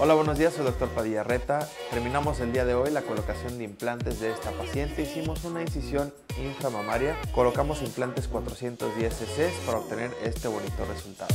Hola, buenos días, soy el doctor Padilla Reta. Terminamos el día de hoy la colocación de implantes de esta paciente. Hicimos una incisión inframamaria, colocamos implantes 410 cc para obtener este bonito resultado.